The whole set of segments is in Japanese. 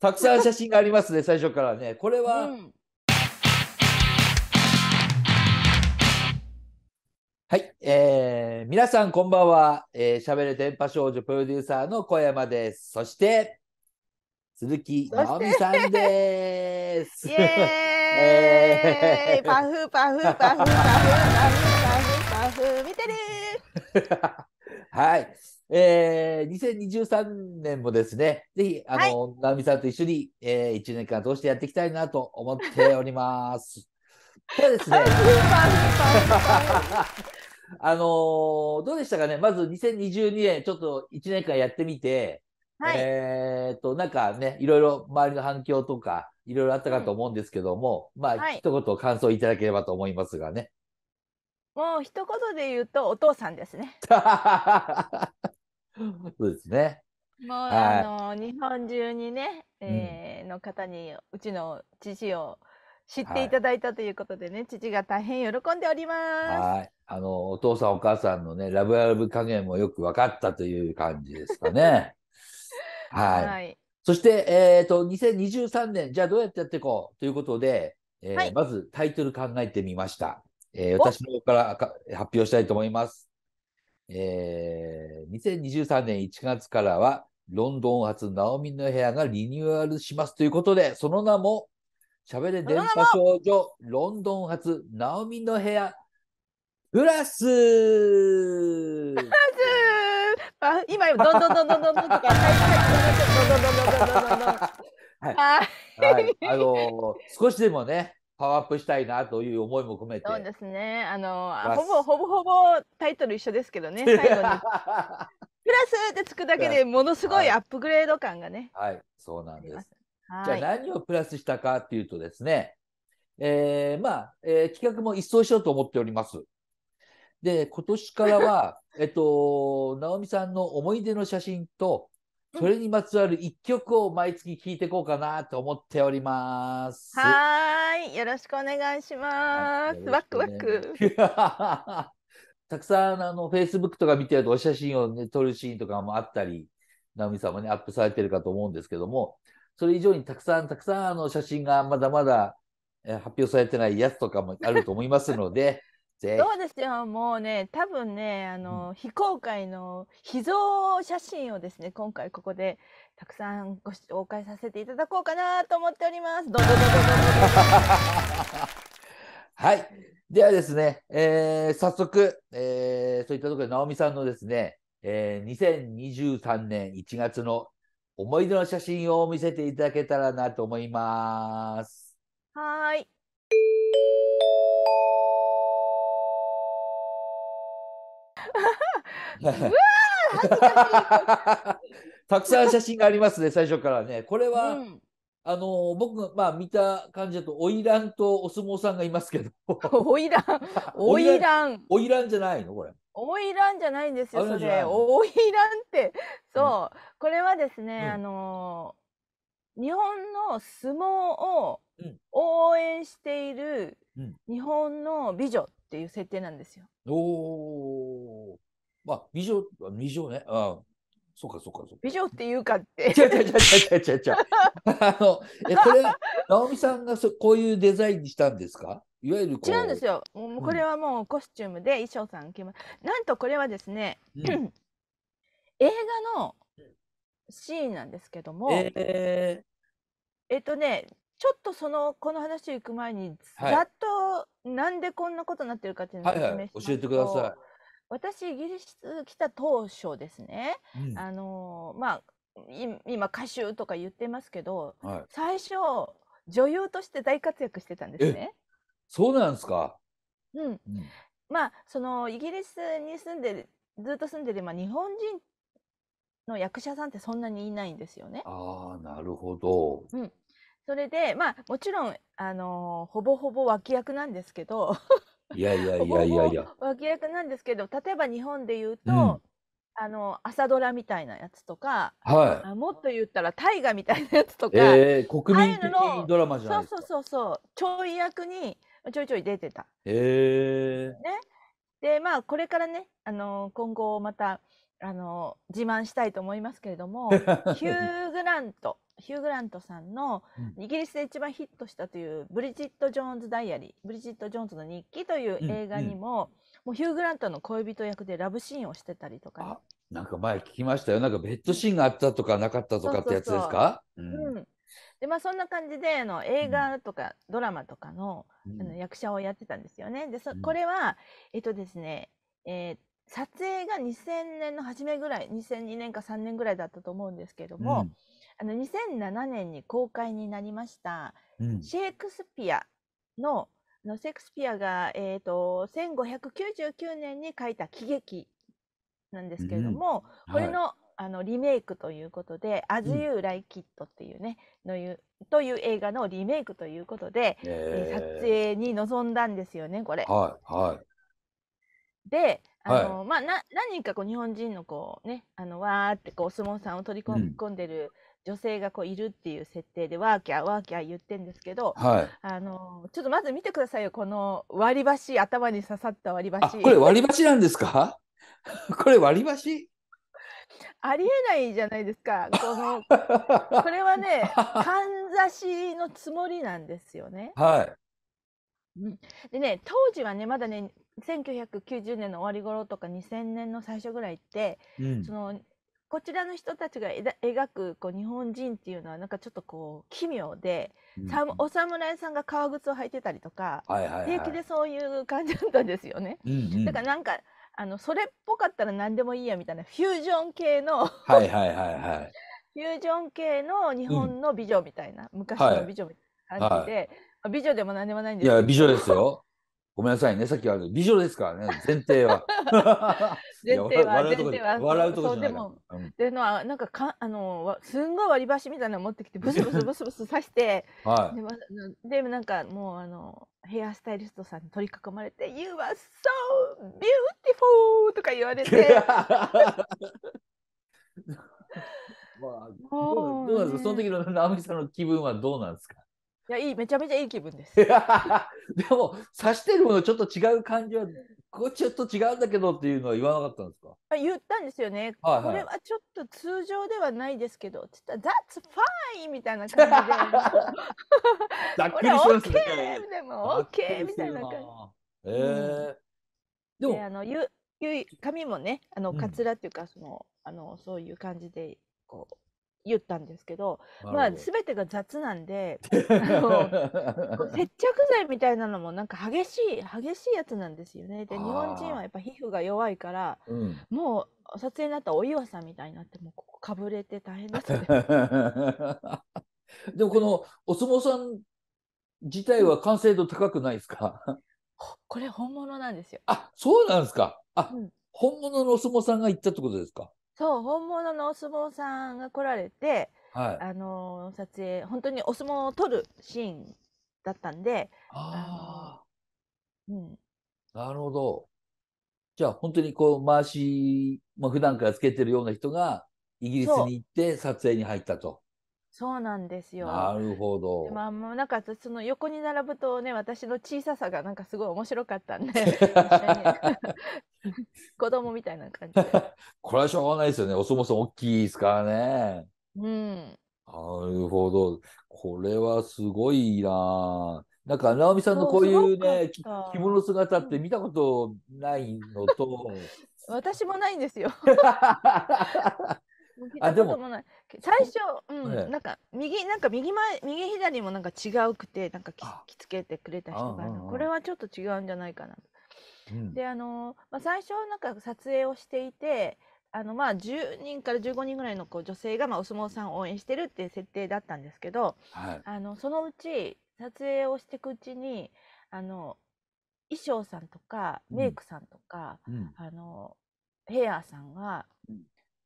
たくさん写真がありますね、最初からね。これは、うんはい、えー、皆さんこんばんは。えー、しゃべれ電波少女プロデューサーの小山です。そして、鈴木直美さんです。イエーイパフパフパフパフパフパフパフ見てる はい。えー、2023年もですね、ぜひ、あの、直美さんと一緒に、えー、1年間通してやっていきたいなと思っております。ただですね、あのーどうでしたかね、まず2022年、ちょっと1年間やってみて、はいえーっと、なんかね、いろいろ周りの反響とか、いろいろあったかと思うんですけども、まあ、はい一言感想いただければと思いますがね。もう一言で言うとお父さんですね。そうですね。もう、はいあの日本中にね、えーの方にうちの父を知っていただいたということでね、父が大変喜んでおります。はい。あの、お父さんお母さんのね、ラブラブ加減もよく分かったという感じですかね。はい。はい。そして、えっと、2023年、じゃあどうやってやっていこうということで、えーはいまずタイトル考えてみました。えーお私の方からか発表したいと思います。えー、2023年1月からは、ロンドン発ナオミの部屋がリニューアルしますということで、その名も、しゃべれ電波少女、ロンドン発ナオミの部屋、プラス。プラス。あ今、どんどんどんどんどんどんとか、はい、どんどん、あのど、少しでもね、パワーアップしたいなという思いも込めて。そうですね。あのほぼほぼほぼタイトル一緒ですけどね。最後にプラスってつくだけでものすごいアップグレード感がね。はい、そうなんです。はい。じゃあ何をプラスしたかっていうとですね、えーまあ、えー企画も一掃しようと思っております。で、今年からは、えっと、直美さんの思い出の写真と、それにまつわる一曲を毎月聴いていこうかなと思っております。はーい。よろしくお願いします。はいワクワク。たくさん、あの、Facebook とか見てると、お写真をね、撮るシーンとかもあったり、直美さんもね、アップされてるかと思うんですけども、それ以上にたくさん、たくさん、あの、写真がまだまだ、えー発表されてないやつとかもあると思いますので、ぜそうですよ。もうね、多分ね、あの、非公開の秘蔵写真をですね、今回ここでたくさんご紹介させていただこうかなと思っております。どんどんどんどんどんどんどん。はい。ではですね、えー早速、えーそういったところで、直美さんのですね、えー2023年1月の思い出の写真を見せていただけたらなと思います。はーい。たくさん写真がありますね、最初からね。これは、うん。あの、僕が、まあ、見た感じだと、花魁とお相撲さんがいますけど、おいらん。おいらん。花魁じゃないの？これ。おいらんじゃないんですよ、それ。あるんじゃないの？おいらんって。そう。これはですね、うんあのー日本の相撲をうん応援しているうん日本の美女っていう設定なんですよ。おー。まあ、美女、美女ね。あそうか、そうか、そうか。美女っていうかって。違う違う違う違う違う違う。あの、え、これ、直美さんがそこういうデザインにしたんですか？いわゆるこう。違うんですよ。もうこれはもうコスチュームで衣装さん決まなんとこれはですね、うん 映画のシーンなんですけども、ええっとね、ちょっとそのこの話行く前に、はいざっとなんでこんなことになってるかっていうー、のをはいはい、説明します教えてくだとさ私イギリス来た当初ですね、い。うんあのーまあい今歌手とか言ってますけどはい。最初女優として大活躍してたんですね。そうなんですか？うん、うんまあそのイギリスに住んでるずっと住んでる、まあ、日本人の役者さんってそんなにいないんですよね。ああ、なるほど。それでまあもちろん、あのーほぼほぼ脇役なんですけどいやいやいほぼほぼやいやいや。脇役なんですけど例えば日本で言うと、うんあの朝ドラみたいなやつとかはあもっと言ったら大河みたいなやつとい。か、えー、国民的ドラマじゃないそうですか。そうそうそうちょい役にちょいちょい出てた。えでまあこれからね、あの今後またあの自慢したいと思いますけれども ヒュー・グラントヒュー・グラントさんのうん。イギリスで一番ヒットしたという「ブリジット・ジョーンズ・ダイアリー」「ブリジット・ジョーンズの日記」といううん映画にも,、もうヒュー・グラントの恋人役でラブシーンをしてたりとかね、あなんか前聞きましたよ。なんかベッドシーンがあったとかなかったとかってやつですか？うん。うん。でまあそんな感じであの映画とかドラマとかの,、うん。あの役者をやってたんですよね。でそうん。これはえっとですね、えー撮影が2000年の初めぐらい2002年か3年ぐらいだったと思うんですけれども、あの2007年に公開になりましたうん。シェイクスピアのあのシェイクスピアが、えー、と1599年に書いた喜劇なんですけれども、これの,、あのリメイクということで「As うん。You Like It」っていうね、のいうという映画のリメイクということで、えー撮え影に臨んだんですよねこれ。ー。はいはい。であはい。の、まあ、な何人かこう日本人のこうねあのわーってこうお相撲さんを取り込うん。込んでる女性がこういるっていう設定でワーキャーワーキャー言ってんですけどはい。あのちょっとまず見てくださいよこの割り箸頭に刺さった割りあ、箸これ割り箸なんですか？これ割り箸？ありえないじゃないですかこの これはねかんざしのつもりなんですよね。はでね当時はねまだね1990年の終わり頃とか2000年の最初ぐらいってい。うんそのこちらの人たちが描くこう日本人っていうのはなんかちょっとこう奇妙で、うんさお侍さんが革靴を履いてたりとか、はいはいはい。平気でそういう感じだったんですよね。うんうんだからなんかあのそれっぽかったら何でもいいやみたいなフュージョン系のフはいはいはいはい。ュージョン系の日本の美女みたいな、昔はいの美女みたいな感じで、まあ美女でも何でもないんでいや、すけど美女ですよ。ごめんなさいね。さっきは美女ですからね。前提は。前提は前提は笑うとこじゃないからでものはなんかかあのわすんごい割り箸みたいなの持ってきてブス ブスブスブス刺してはいで。なんかもうあのヘアスタイリストさんに取り囲まれて「You are so beautiful!」とか言われてまあ、どもうなんですか、ねその時の直美さんの気分はどうなんですかいやいいめちゃめちゃいい気分です。でも、指してるものちょっと違う感じは、ここちょっと違うんだけどっていうのは言わなかったんですか？あ言ったんですよね、はいはいこれはちょっと通常ではないですけどって言ったら「That's fine!」みたいな感じで ざっこれくりしてますね。でも OK! みたいな感じ。じ。ええでも、であのゆゆ髪もねあのうんかつらっていうか、そのあのそういう感じでこう言ったんですけどまあ全てが雑なんで のこう接着剤みたいなのもなんか激しい激しいやつなんですよね。で日本人はやっぱ皮膚が弱いからうんもう撮影になったらお岩さんみたいになってもうここかぶれて大変ですね。でもこのお相撲さん自体は完成度高くないですか？ほこれ本物なんですよ。あ、そうなんですか。あ、うん本物のお相撲さんが行ったってことですか？そう本物のお相撲さんが来られてはい。あのー撮影本当にお相撲を撮るシーンだったんで、あうん、あ、なるほど。じゃあ本当にこう回し、まあ、普段からつけてるような人がイギリスに行って撮影に入ったと。そうなんですよ。なるほどで。まあもうなんかその横に並ぶとね私の小ささがなんかすごい面白かったんで 子供みたいな感じで。これはしょうがないですよね。お相撲さん大きいですからね。うん、なるほど。これはすごいな。なんか、直美さんのこういうね、着物姿って見たことないのと、私もないんですよ。あでも。最初、うん、ええ。なんか右なんか右前右左もなんか違うくてなんかきあ。着付けてくれた人がこれはちょっと違うんじゃないかな。うん。であのまあ、最初なんか撮影をしていてあのまあ10人から15人ぐらいのこう女性がまあお相撲さんを応援してるっていう設定だったんですけどはい。あのそのうち撮影をしていくうちにあの衣装さんとかうん。メイクさんとか、うん。あのヘアさんが、うん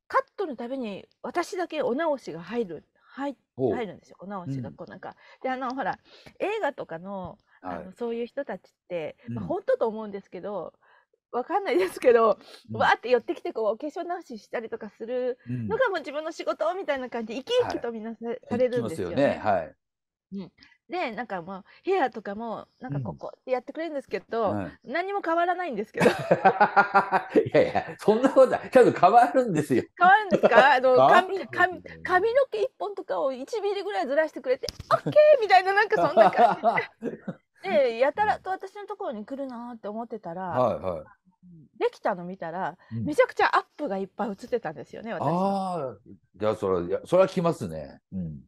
カットのたびに私だけお直しが入る入入るんですよ。お直しがうん。こうなんか、であのほら映画とかのあはい。のそういう人たちって、まあ、うん本当と思うんですけどわかんないですけど、うん。わーって寄ってきてこうお化粧直ししたりとかするうん。のがもう自分の仕事みたいな感じで生き生きとみんなさ,、されるんですよね。行きますよね。はい。で、なんかもうヘアとかも、なんかここってやってくれるんですけど、はい何も変わらないんですけど。いやいや、そんなことない。ちゃんと変わるんですよ。変わるんですか？あの 髪る髪髪の毛一本とかを1ミリぐらいずらしてくれて、オッケーみたいな、なんかそんな感じで。で、やたらと私のところに来るなって思ってたら、はいはできたの見たら、い。うんめちゃくちゃアップがいっぱい映ってたんですよね、私の。ああ、じゃあそれ、いやそれは来ますね。うん。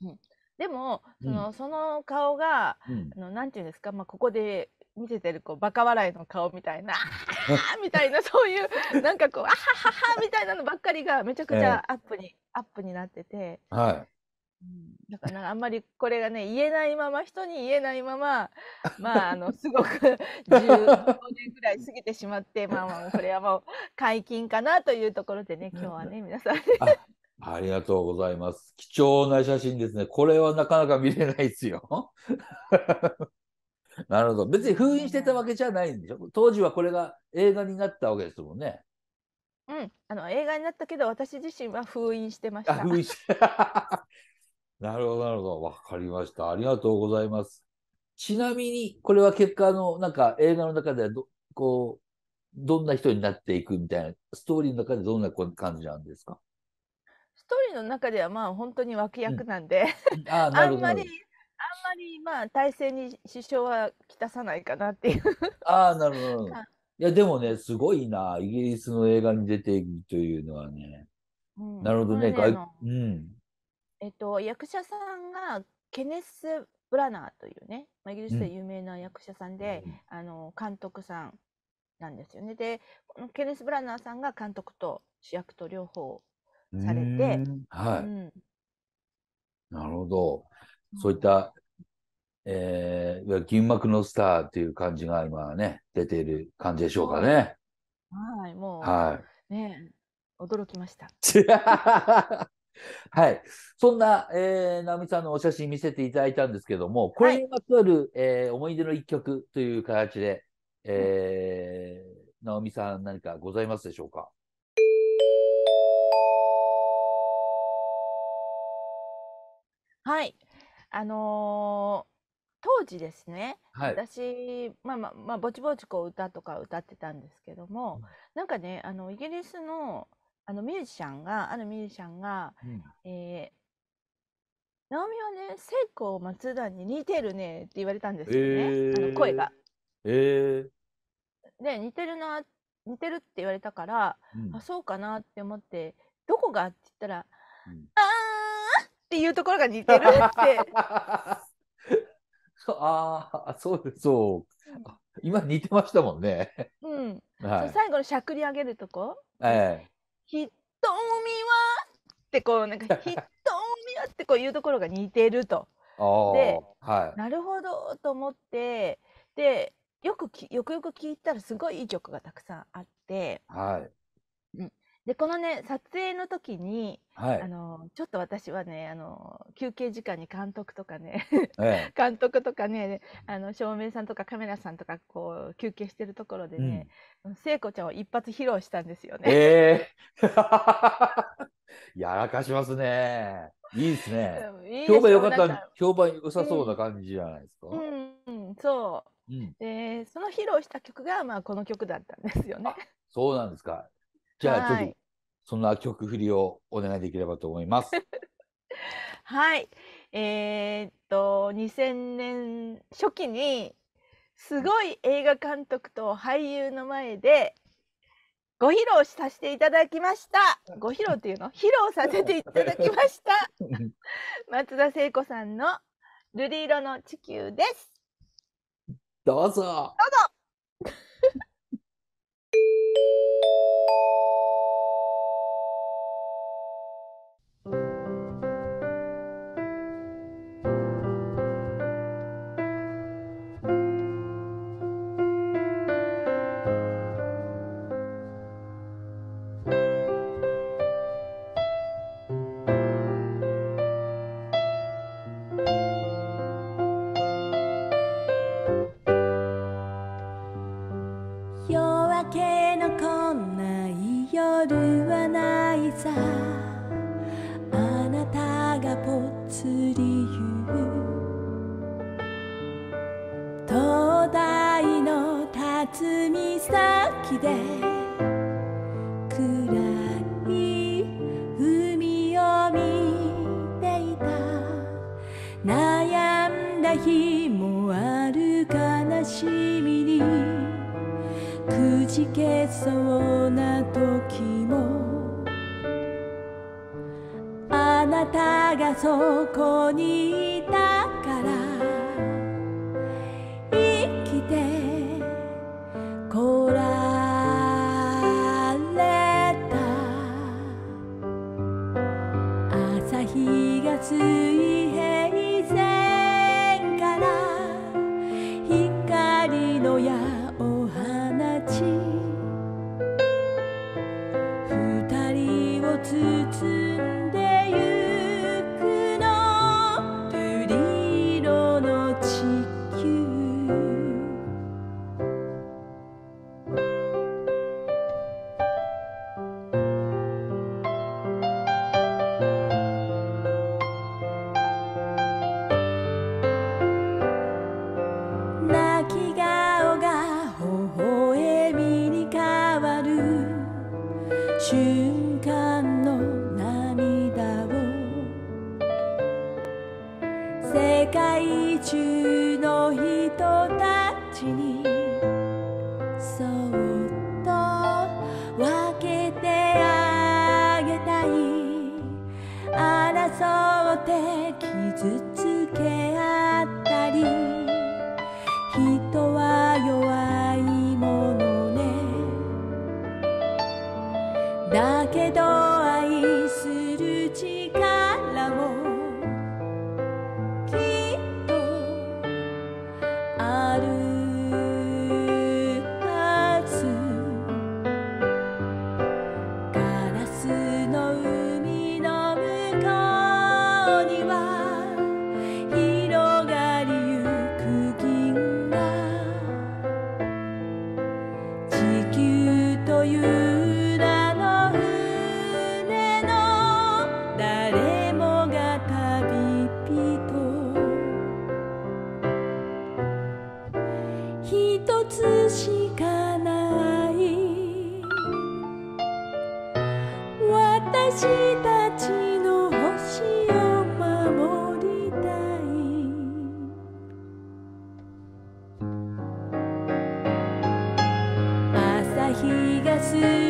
でも、その、うその顔が、うん。あの、なんていうんですか、まあ、ここで見せてる、こう、バカ笑いの顔みたいな、あーみたいな、そういう、なんかこう、あはははみたいなのばっかりが、めちゃくちゃアップに、アップになってて、はうん。だからあんまりこれがね、言えないまま、人に言えないまま、まあ、あの、すごく15年ぐらい過ぎてしまって、まあまあ、これはもう解禁かなというところでね、今日はね、皆さん。い。ありがとうございます。貴重な写真ですね。これはなかなか見れないですよ。なるほど。別に封印してたわけじゃないんでしょ？当時はこれが映画になったわけですもんね。うん、あの、映画になったけど、私自身は封印してましあ、た。封印して。なるほど、なるほど。わかりました。ありがとうございます。ちなみに、これは結果の、なんか映画の中ではど、こう、どんな人になっていくみたいな、ストーリーの中でどんな感じなんですか？ストーリーの中ではまあ本当に脇役なんで、ああ、なるほど。あんまり、あんまりまあ体制に支障はきたさないかなっていう。ど ああ、なるほど いや、でもね、すごいな。イギリスの映画に出ていくというのはね。うんなるほどね。これあ外のうん。えっと、役者さんがケネス・ブラナーというね、まあ、イギリスで有名な役者さんで、あの監督さんなんですよね。で、このケネス・ブラナーさんが監督と主役と両方、されてはい。うんなるほど。そういった、えー、銀幕のスターっていう感じが今ね、出ている感じでしょうかね。はい、もう、はね、驚きました。い。はい。そんな、えー、直美さんのお写真見せていただいたんですけども、これにまつわる、えー思い出の一曲という形で、えー、直美さん何かございますでしょうか？はい。あのー当時ですね、はい。私、まあまあ、まあ、ぼちぼちこう歌とか歌ってたんですけども、なんかね、あの、イギリスの、あの、ミュージシャンが、あるミュージシャンが、うん。えー、ナオミはね、聖子松田に似てるねって言われたんですよね、えーあの声が。えで、似てるな、似てるって言われたから、ーうん。あ、そうかなって思って、どこが？って言ったら、うんあーっていうところが似てるって。ああ、そうです、そう。あ今似てましたもんね。うん。はい。最後のしゃくり上げるとこ、え瞳はってこう、なんか、瞳はってこういうところが似てると。えああ、ではい。なるほどと思って、で、よくき、よくよく聞いたらすごいいい曲がたくさんあって、はい。で、このね、撮影の時に、はい。あの、ちょっと私はね、あの、休憩時間に監督とかね、え 監督とかね、あの、照明さんとかカメラさんとか、こう、休憩してるところでえね、聖子ちゃんを一発披露したんですようん、ね。ええ やらかしますね。いいですね。うんいいでしょ評判良かったなんか、評判良さそうな感じじゃないですか？うん、うんそうんう。で、その披露した曲が、まあ、この曲だったんですよね。そうなんですか。じゃあ、ちょっとはい、そんな曲振りをお願いできればと思います。はい。えーっと、2000年初期に、すごい映画監督と俳優の前で、ご披露させていただきました。ご披露っていうの？披露させていただきました。松田聖子さんの瑠璃色の地球です。どうぞ。夜明けで暗い海を見ていた。悩んだ日もある悲しみに。くじけそうな時も。あなたがそこ日が水平線瞬間の涙を。世界中の人たちに出す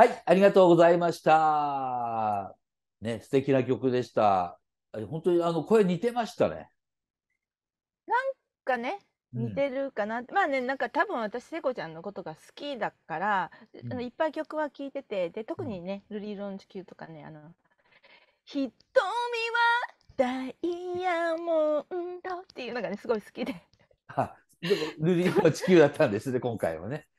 はい、ありがとうございました。ね、素敵な曲でした。あ本当にあの声似てましたね。がねうん似てるかな、まあねなんか多分私聖子ちゃんのことが好きだから、うんあのいっぱい曲は聴いててで特にね「瑠璃色の地球」とかねあの「瞳はダイヤモンド」っていうのがねすごい好きであでも、ルリーの地球だったんですね、今回はね。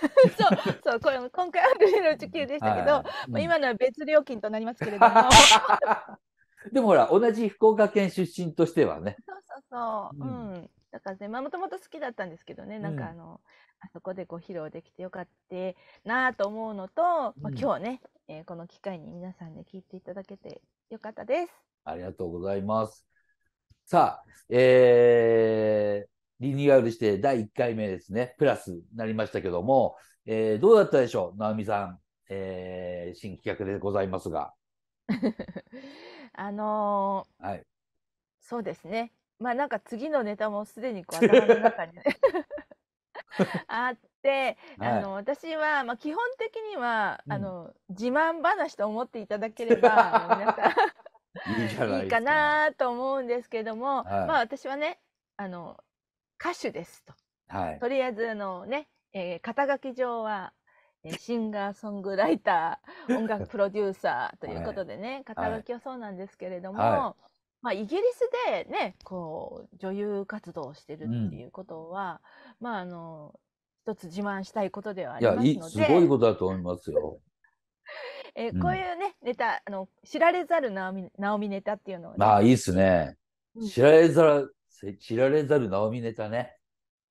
そうそうこれ今回は「瑠璃色の地球」でしたけど、はい。まあ、今のは別料金となりますけれども。でもほら、同じ福岡県出身としてはね。そうそうそう、ううん。ん、だからね、まあ、もともと好きだったんですけどね、なんうん。かあの、あそこでこう披露できてよかったなと思うのと、まあ、うん。今日ね、えーこの機会に皆さんで聞いていただけてよかったです。ありがとうございます。さあ、えー、リニューアルして第1回目ですね、プラスになりましたけども、えーどうだったでしょう、直美さん。えー新企画でございますが。あのーはい。そうですね。まあなんか次のネタもすでにこう頭の中にね あっで、はいあの私は、まあ、基本的には、うんあの自慢話と思っていただければ 皆さん。いいかなと思うんですけども、はいまあ私はねあの歌手ですとはい。とりあえずあのね、えー肩書き上は、えーシンガーソングライター音楽プロデューサーということでね、肩書きはそうなんですけれども、はまあ、イギリスでねこう女優活動をしてるっていうことは、まああの一つ自慢したいことではあいや、りますいい、ので。すごいことだと思いますよ。うんえーこういうね、ネタ、あの、知られざるナオミ、ナオミネタっていうのをね、まあ、いいっすね。うん知られざる、知られざるナオミネタね。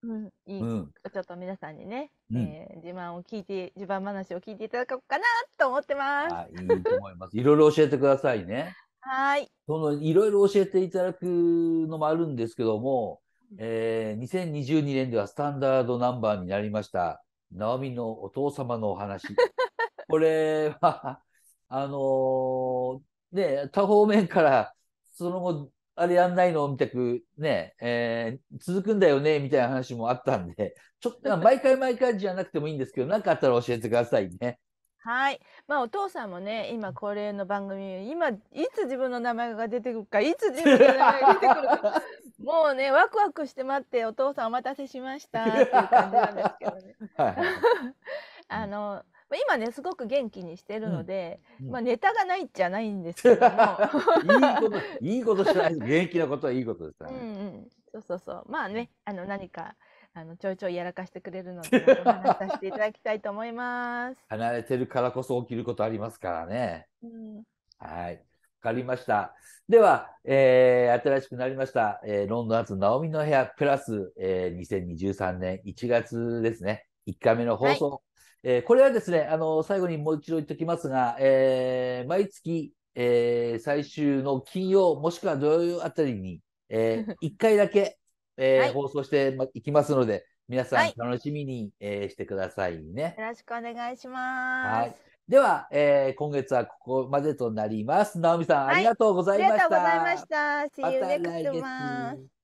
うん、いい、うん。ちょっと皆さんにね、うんえー自慢を聞いて、自慢話を聞いていただこうかなと思ってます。あいいと思います。いろいろ教えてくださいね。はーい。その、いろいろ教えていただくのもあるんですけども、えー2022年ではスタンダードナンバーになりました、ナオミのお父様のお話。これは、あのーね、多方面から、その後、あれやんないのみたく、ね、えー続くんだよねみたいな話もあったんで、ちょっと、毎回毎回じゃなくてもいいんですけど、なんかあったら教えてくださいね。はい。まあ、お父さんもね、今、恒例の番組、今、いつ自分の名前が出てくるか、いつ自分の名前が出てくるか、もうね、ワクワクして待って、お父さんお待たせしましたっていう感じなんですけどね。はい あの、まあ今ね、すごく元気にしてるので、うんまあ、ネタがないっちゃないんですけども、いいこと、いいことじゃない。元気なことはいいことですからうんね。うん、そうそうそう。まあね、あの何かあのちょいちょいやらかしてくれるので、お話しさせていただきたいと思います。離れてるからこそ起きることありますからね。うん、はい。わかりました。では、えー新しくなりました、えーロンドン発ナオミの部屋プラス、えー2023年1月ですね。1回目の放送。えーこれはですね、あの、最後にもう一度言っておきますが、えー毎月、えー最終の金曜もしくは土曜あたりに、え1 回だけ、えーはい放送してまいきますので、皆さはいん楽しみに、えーしてくださいね。よろしくお願いします。はいでは、えー今月はここまでとなります。直美さん、はいありがとうござありいました。がとうございました。See ま you た next month.